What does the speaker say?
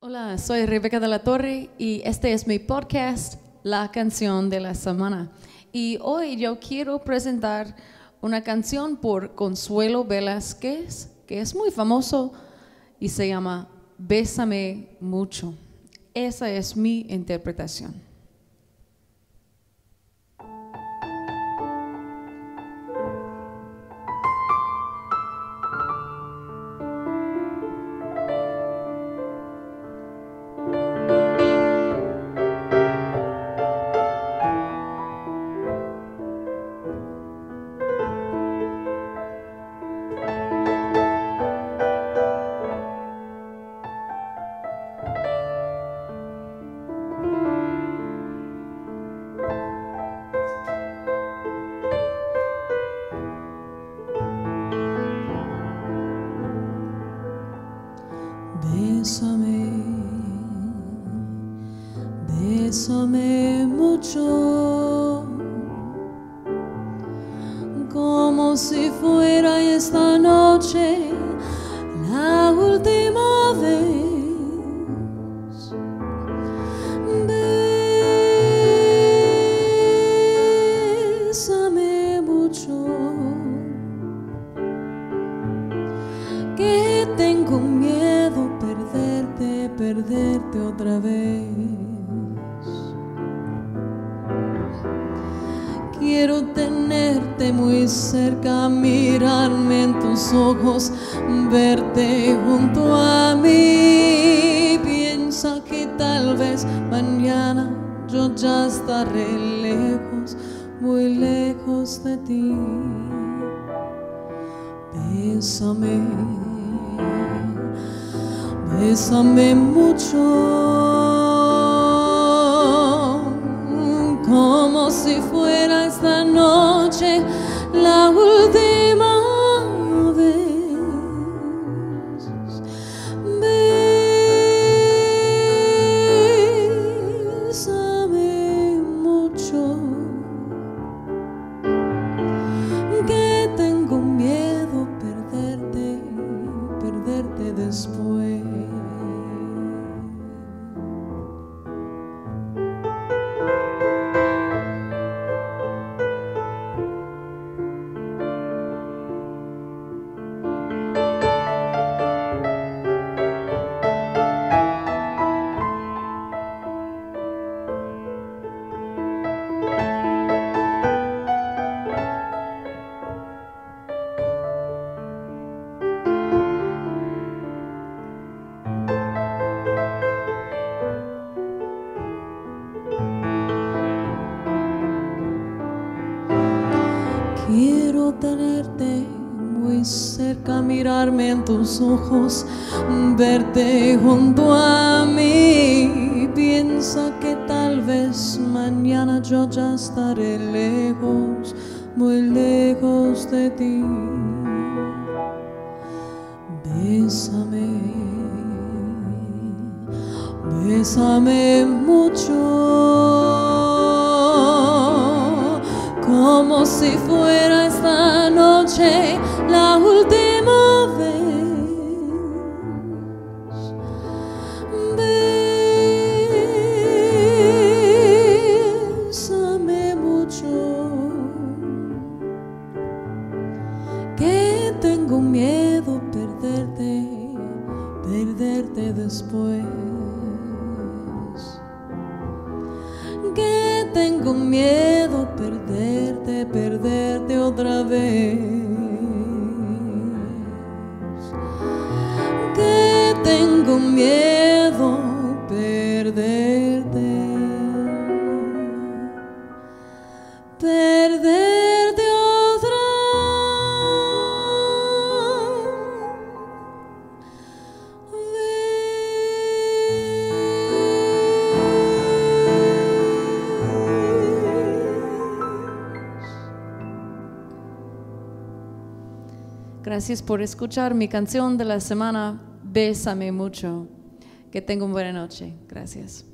Hola, soy Rebeca de la Torre y este es mi podcast, La canción de la semana. Y hoy yo quiero presentar una canción por Consuelo Velázquez, que es muy famoso y se llama Bésame mucho. Esa es mi interpretación. Bésame mucho, como si fuera esta noche la última vez. Bésame mucho. que tengo miedo perderte, perderte otra vez. Quiero tenerte muy cerca, mirarme en tus ojos, verte junto a mí. Piensa que tal vez mañana yo ya estaré lejos, muy lejos de ti. Bésame, bésame mucho, como si esta noche la última vez. Bésame mucho que tengo miedo perderte, perderte después. Quiero tenerte muy cerca, mirarme en tus ojos, verte junto a mí. Piensa que tal vez mañana yo ya estaré lejos, muy lejos de ti. Bésame, bésame mucho como si fuera esta noche la última vez. Bésame mucho, que tengo miedo perderte, perderte después que tengo miedo perderte, otra vez. Gracias por escuchar mi canción de la semana, Bésame mucho. Que tenga una buena noche. Gracias.